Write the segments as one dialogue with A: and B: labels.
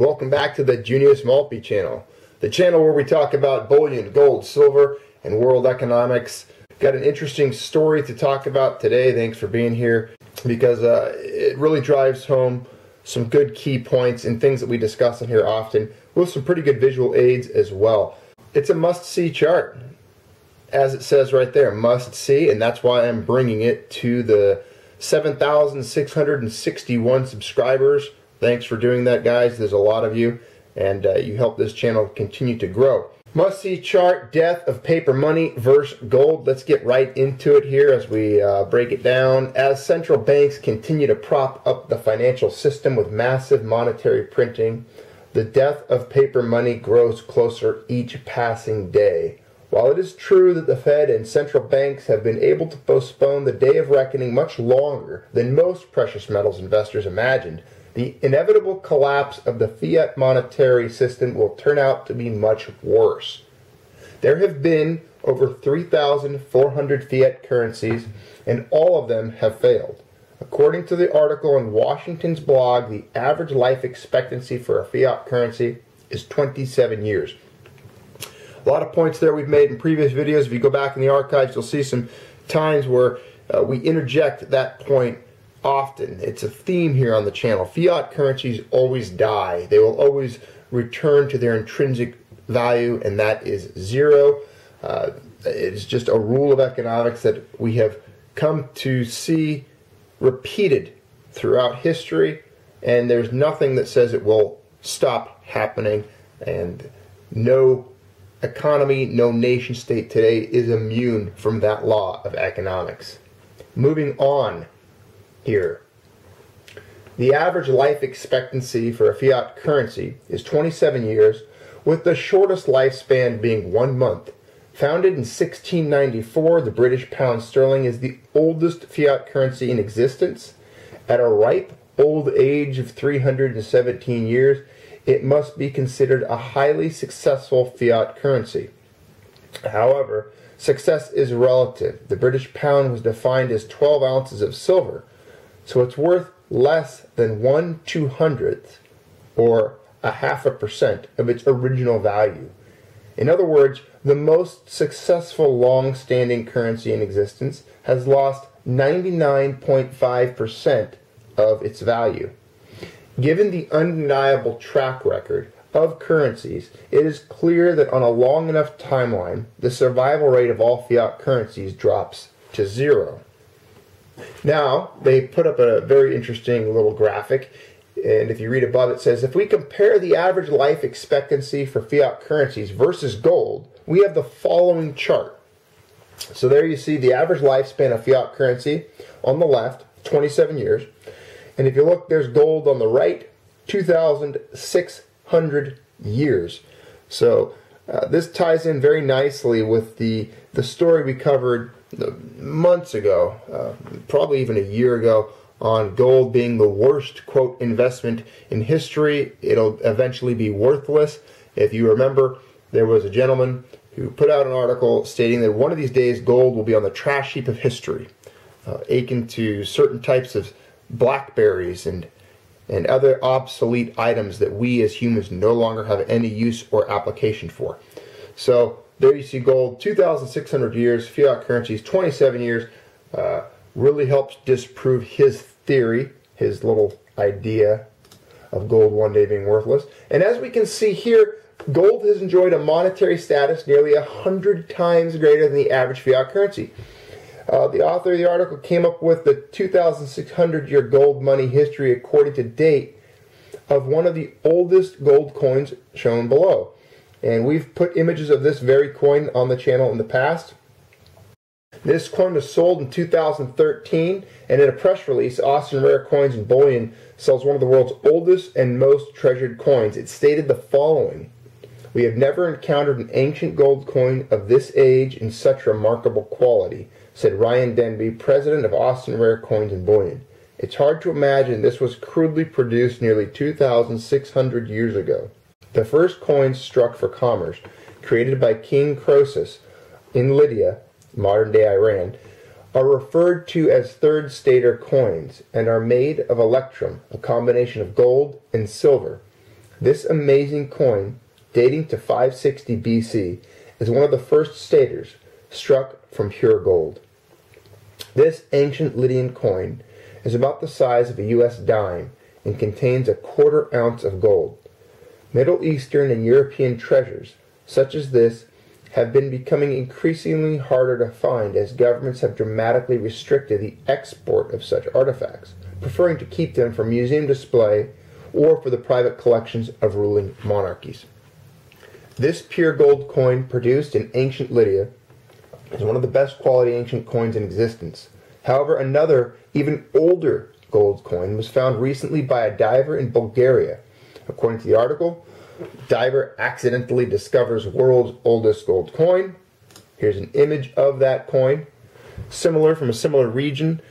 A: Welcome back to the Junius Maltby channel, the channel where we talk about bullion, gold, silver, and world economics. Got an interesting story to talk about today. Thanks for being here because uh, it really drives home some good key points and things that we discuss in here often with some pretty good visual aids as well. It's a must see chart, as it says right there, must see, and that's why I'm bringing it to the 7,661 subscribers Thanks for doing that, guys. There's a lot of you, and uh, you help this channel continue to grow. Must see chart death of paper money versus gold. Let's get right into it here as we uh, break it down. As central banks continue to prop up the financial system with massive monetary printing, the death of paper money grows closer each passing day. While it is true that the Fed and central banks have been able to postpone the day of reckoning much longer than most precious metals investors imagined, the inevitable collapse of the fiat monetary system will turn out to be much worse. There have been over 3,400 fiat currencies, and all of them have failed. According to the article in Washington's blog, the average life expectancy for a fiat currency is 27 years. A lot of points there we've made in previous videos. If you go back in the archives, you'll see some times where uh, we interject that point often. It's a theme here on the channel. Fiat currencies always die. They will always return to their intrinsic value, and that is zero. Uh, it's just a rule of economics that we have come to see repeated throughout history, and there's nothing that says it will stop happening, and no economy, no nation state today is immune from that law of economics. Moving on here. The average life expectancy for a fiat currency is 27 years, with the shortest lifespan being one month. Founded in 1694, the British pound sterling is the oldest fiat currency in existence. At a ripe old age of 317 years, it must be considered a highly successful fiat currency. However, success is relative. The British pound was defined as 12 ounces of silver, so it's worth less than one two hundredth or a half a percent of its original value. In other words, the most successful long standing currency in existence has lost 99.5% of its value. Given the undeniable track record of currencies, it is clear that on a long enough timeline, the survival rate of all fiat currencies drops to zero. Now, they put up a very interesting little graphic, and if you read above, it says if we compare the average life expectancy for fiat currencies versus gold, we have the following chart. So there you see the average lifespan of fiat currency on the left, 27 years. And if you look, there's gold on the right, 2,600 years. So uh, this ties in very nicely with the, the story we covered months ago, uh, probably even a year ago, on gold being the worst, quote, investment in history. It'll eventually be worthless. If you remember, there was a gentleman who put out an article stating that one of these days gold will be on the trash heap of history, uh, akin to certain types of blackberries and and other obsolete items that we as humans no longer have any use or application for. So there you see gold, 2,600 years, fiat currencies, 27 years. Uh, really helps disprove his theory, his little idea of gold one day being worthless. And as we can see here, gold has enjoyed a monetary status nearly 100 times greater than the average fiat currency. Uh, the author of the article came up with the 2,600 year gold money history according to date of one of the oldest gold coins shown below. And we've put images of this very coin on the channel in the past. This coin was sold in 2013, and in a press release, Austin Rare Coins and Bullion sells one of the world's oldest and most treasured coins. It stated the following We have never encountered an ancient gold coin of this age in such remarkable quality, said Ryan Denby, president of Austin Rare Coins and Bullion. It's hard to imagine this was crudely produced nearly 2,600 years ago. The first coins struck for commerce, created by King Croesus in Lydia, modern day Iran, are referred to as third stater coins and are made of electrum, a combination of gold and silver. This amazing coin, dating to 560 BC, is one of the first staters struck from pure gold. This ancient Lydian coin is about the size of a U.S. dime and contains a quarter ounce of gold. Middle Eastern and European treasures, such as this, have been becoming increasingly harder to find as governments have dramatically restricted the export of such artifacts, preferring to keep them for museum display or for the private collections of ruling monarchies. This pure gold coin produced in ancient Lydia is one of the best quality ancient coins in existence. However, another, even older gold coin was found recently by a diver in Bulgaria. According to the article, diver accidentally discovers world's oldest gold coin. Here's an image of that coin. Similar from a similar region,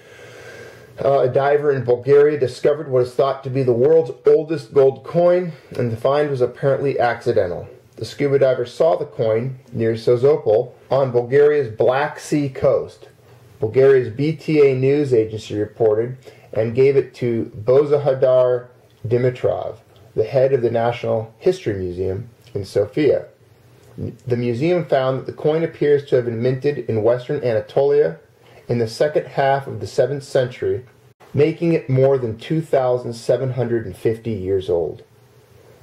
A: uh, a diver in Bulgaria discovered what is thought to be the world's oldest gold coin, and the find was apparently accidental. The scuba diver saw the coin near Sozopol on Bulgaria's Black Sea coast. Bulgaria's BTA news agency reported and gave it to Bozhidar Dimitrov, the head of the National History Museum in Sofia. The museum found that the coin appears to have been minted in western Anatolia in the second half of the 7th century, making it more than 2,750 years old.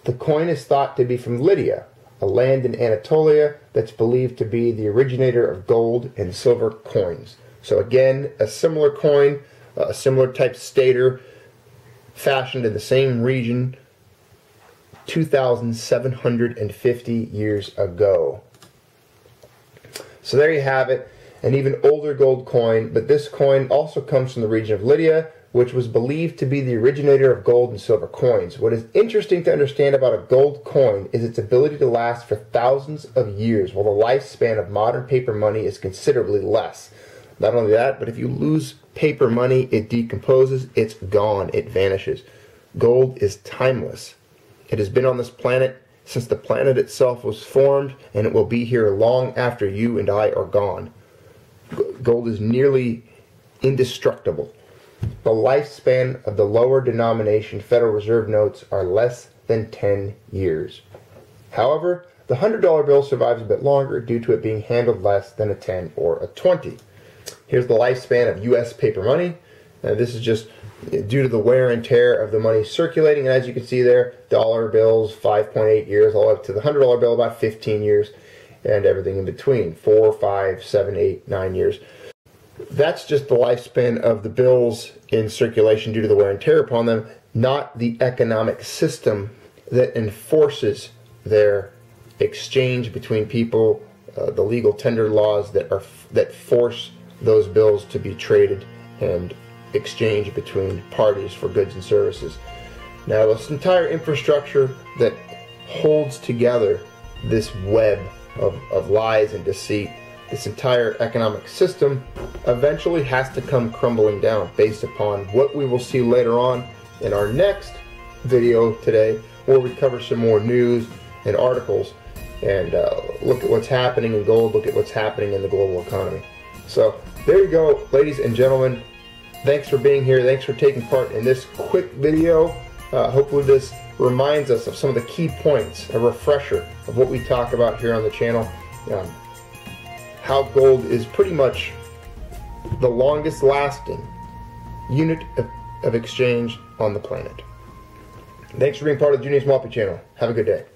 A: The coin is thought to be from Lydia, a land in Anatolia that's believed to be the originator of gold and silver coins. So again, a similar coin, a similar type stater, fashioned in the same region 2,750 years ago. So there you have it, an even older gold coin, but this coin also comes from the region of Lydia, which was believed to be the originator of gold and silver coins. What is interesting to understand about a gold coin is its ability to last for thousands of years, while the lifespan of modern paper money is considerably less. Not only that, but if you lose paper money, it decomposes, it's gone, it vanishes. Gold is timeless. It has been on this planet since the planet itself was formed, and it will be here long after you and I are gone. Gold is nearly indestructible. The lifespan of the lower denomination Federal Reserve notes are less than 10 years. However, the $100 bill survives a bit longer due to it being handled less than a 10 or a 20. Here's the lifespan of U.S. paper money. Now, this is just due to the wear and tear of the money circulating. And as you can see there, dollar bills, 5.8 years, all up to the $100 bill, about 15 years, and everything in between, 4, 5, 7, 8, 9 years. That's just the lifespan of the bills in circulation due to the wear and tear upon them, not the economic system that enforces their exchange between people, uh, the legal tender laws that are that force those bills to be traded and exchange between parties for goods and services. Now, this entire infrastructure that holds together this web of, of lies and deceit, this entire economic system eventually has to come crumbling down based upon what we will see later on in our next video today, where we cover some more news and articles and uh, look at what's happening in gold, look at what's happening in the global economy. So, there you go, ladies and gentlemen. Thanks for being here. Thanks for taking part in this quick video. Uh, hopefully this reminds us of some of the key points, a refresher of what we talk about here on the channel. Um, how gold is pretty much the longest lasting unit of, of exchange on the planet. Thanks for being part of the Junius Maltby channel. Have a good day.